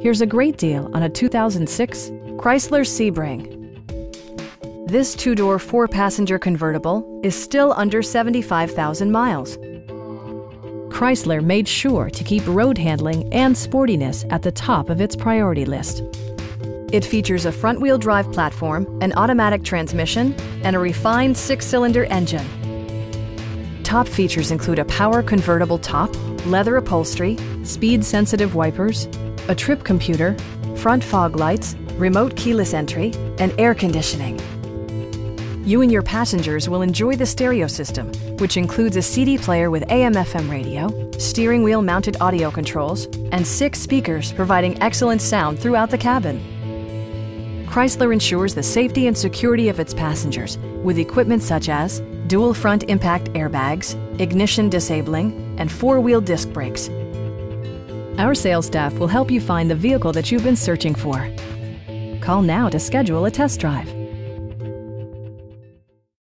Here's a great deal on a 2006 Chrysler Sebring. This two-door, four-passenger convertible is still under 75,000 miles. Chrysler made sure to keep road handling and sportiness at the top of its priority list. It features a front-wheel drive platform, an automatic transmission, and a refined six-cylinder engine. Top features include a power convertible top, leather upholstery, speed-sensitive wipers, a trip computer, front fog lights, remote keyless entry, and air conditioning. You and your passengers will enjoy the stereo system, which includes a CD player with AM FM radio, steering wheel mounted audio controls, and six speakers providing excellent sound throughout the cabin. Chrysler ensures the safety and security of its passengers with equipment such as dual front impact airbags, ignition disabling, and four wheel disc brakes. Our sales staff will help you find the vehicle that you've been searching for. Call now to schedule a test drive.